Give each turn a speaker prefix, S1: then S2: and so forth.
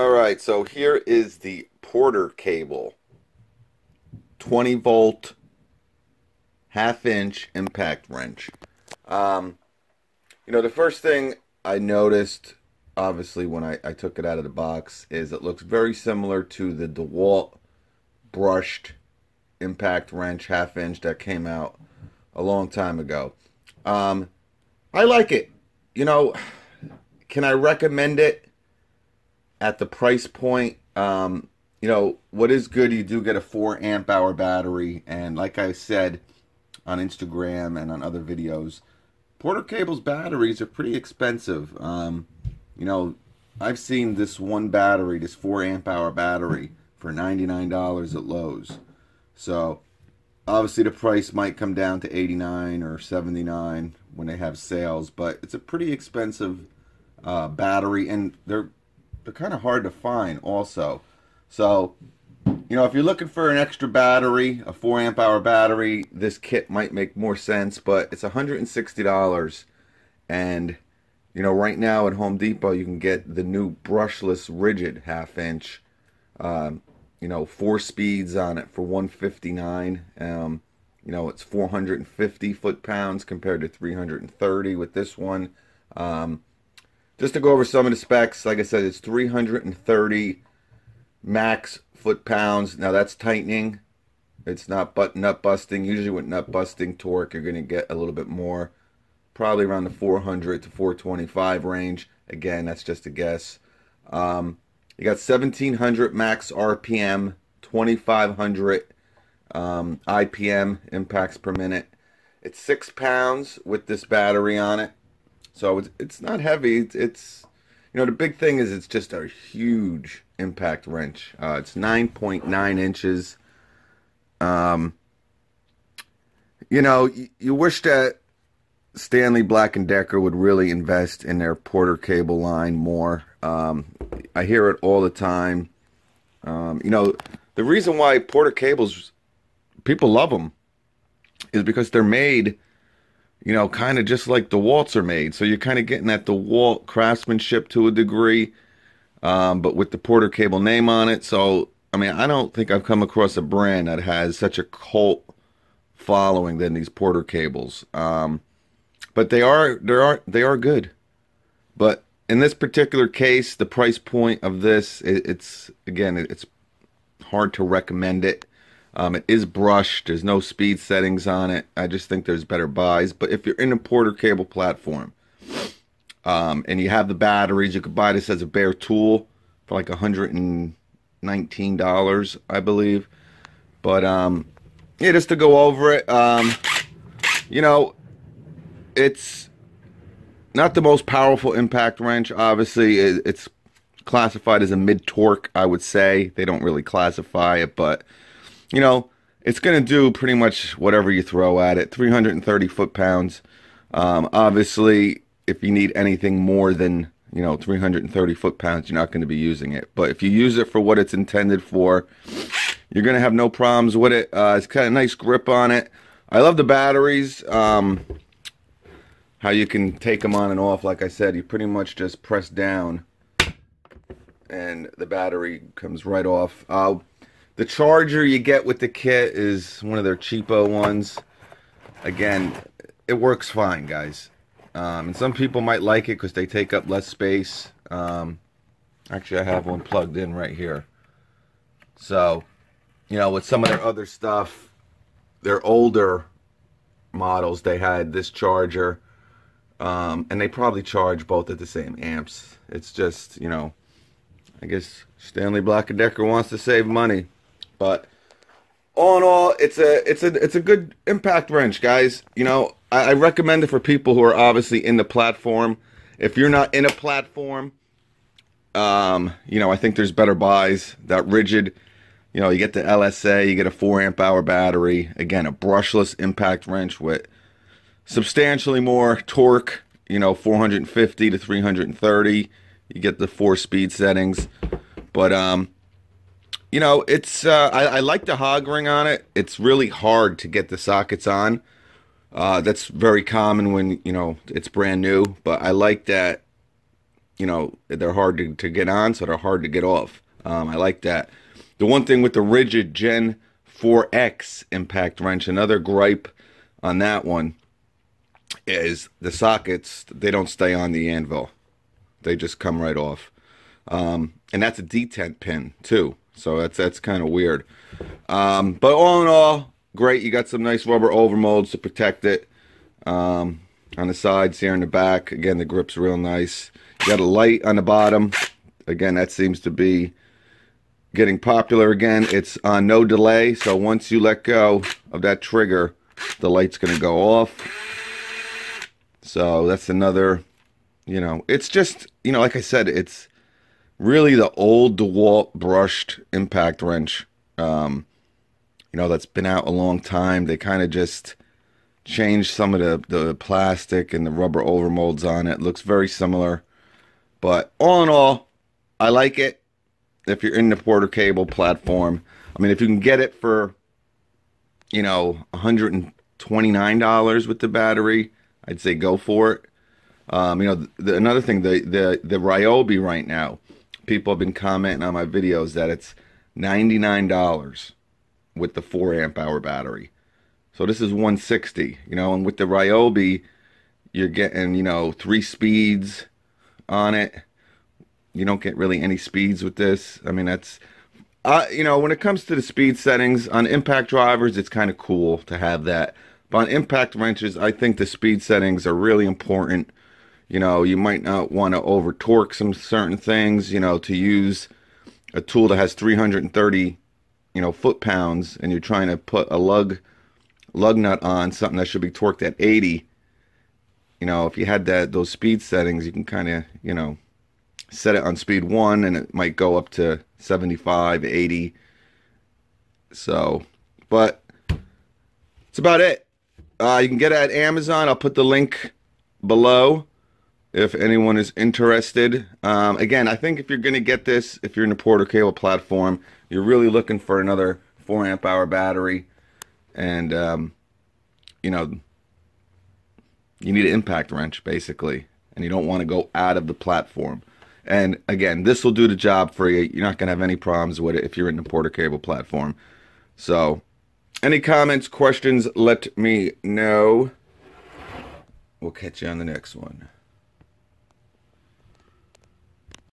S1: All right, so here is the Porter cable. 20 volt, half inch impact wrench. Um, you know, the first thing I noticed, obviously, when I, I took it out of the box, is it looks very similar to the DeWalt brushed impact wrench half inch that came out a long time ago. Um, I like it. You know, can I recommend it at the price point? Um, you know, what is good, you do get a 4 amp hour battery. And like I said on Instagram and on other videos, Porter Cable's batteries are pretty expensive. Um, you know, I've seen this one battery, this 4 amp hour battery, for $99 at Lowe's. So, obviously the price might come down to 89 or 79 when they have sales, but it's a pretty expensive uh, battery, and they're they're kind of hard to find also. So, you know, if you're looking for an extra battery, a 4 amp hour battery, this kit might make more sense, but it's $160. And, you know, right now at Home Depot, you can get the new brushless Ridgid half inch, um, you know, four speeds on it for 159 um, You know, it's 450 foot pounds compared to 330 with this one. Um, just to go over some of the specs, like I said, it's 330 max foot pounds. Now that's tightening. It's not nut busting. Usually with nut busting torque, you're going to get a little bit more. Probably around the 400 to 425 range. Again, that's just a guess. Um, you got 1700 max RPM, 2500 um, IPM impacts per minute. It's six pounds with this battery on it. So it's, it's not heavy. It's, it's, you know, the big thing is it's just a huge impact wrench. Uh, it's 9.9 inches. Um, you know, you, you wish that Stanley Black & Decker would really invest in their Porter cable line more. Um, I hear it all the time. Um, you know, the reason why Porter cables, people love them, is because they're made – you know, kind of just like DeWalts are made. So you're kind of getting that DeWalt craftsmanship to a degree, um, but with the Porter Cable name on it. So, I mean, I don't think I've come across a brand that has such a cult following than these Porter cables. Um, but they are, they are, they are good. But in this particular case, the price point of this, it, it's again, it's hard to recommend it. Um, it is brushed. There's no speed settings on it. I just think there's better buys. But if you're in a Porter cable platform um, and you have the batteries, you could buy this as a bare tool for like $119, I believe. But um, yeah, just to go over it, um, you know, it's not the most powerful impact wrench. Obviously, it's classified as a mid torque, I would say. They don't really classify it, but you know, it's going to do pretty much whatever you throw at it. 330 foot pounds. Um, obviously, if you need anything more than you know 330 foot pounds, you're not going to be using it. But if you use it for what it's intended for, you're going to have no problems with it. Uh, it's got a nice grip on it. I love the batteries. Um, how you can take them on and off. Like I said, you pretty much just press down and the battery comes right off. Uh, the charger you get with the kit is one of their cheapo ones. Again, it works fine, guys. Um, and some people might like it because they take up less space. Um, actually, I have one plugged in right here. So, you know, with some of their other stuff, their older models, they had this charger. Um, and they probably charge both at the same amps. It's just, you know, I guess Stanley Black & Decker wants to save money. But all in all, it's a it's a it's a good impact wrench, guys. You know, I, I recommend it for people who are obviously in the platform. If you're not in a platform, um, you know, I think there's better buys. That Ridgid, you know, you get the LSA, you get a four amp hour battery. Again, a brushless impact wrench with substantially more torque. You know, 450 to 330. You get the four speed settings, but um, you know, it's uh, I, I, like the hog ring on it. It's really hard to get the sockets on. Uh, that's very common when you know it's brand new. But I like that. you know, they're hard to, to get on, so they're hard to get off. Um, I like that. The one thing with the Ridgid Gen 4X impact wrench, another gripe on that one is the sockets, they don't stay on the anvil. They just come right off. Um, and that's a detent pin too. So that's that's kind of weird. Um, but all in all, great. You got some nice rubber overmolds to protect it. Um, on the sides here in the back. Again, the grip's real nice. You got a light on the bottom. Again, that seems to be getting popular again. It's on no delay, so once you let go of that trigger, the light's going to go off. So that's another, you know, it's just, you know, like I said, it's really the old DeWalt brushed impact wrench. Um, you know, that's been out a long time. They kind of just changed some of the, the plastic and the rubber overmolds on it. Looks very similar. But all in all, I like it. If you're in the Porter Cable platform, I mean, if you can get it for, you know, $129 with the battery, I'd say go for it. Um, you know, the, another thing, the, the, the Ryobi right now, people have been commenting on my videos that it's $99 with the 4 amp hour battery. So this is 160, you know, and with the Ryobi, you're getting, you know, three speeds on it. You don't get really any speeds with this. I mean, that's, uh, you know, when it comes to the speed settings on impact drivers, it's kind of cool to have that. But on impact wrenches, I think the speed settings are really important. You know, you might not want to over torque some certain things, you know, to use a tool that has 330, you know, foot pounds and you're trying to put a lug lug nut on something that should be torqued at 80 you know if you had that those speed settings you can kind of you know set it on speed 1 and it might go up to 75 80 so but it's about it. Uh, you can get it at Amazon. I'll put the link below if anyone is interested. Um, again I think if you're gonna get this if you're in the Porter cable platform you're really looking for another 4 amp hour battery. And um, you know you need an impact wrench basically. And you don't want to go out of the platform. And again this will do the job for you. You're not going to have any problems with it if you're in the porter cable platform. So any comments questions let me know. We'll catch you on the next one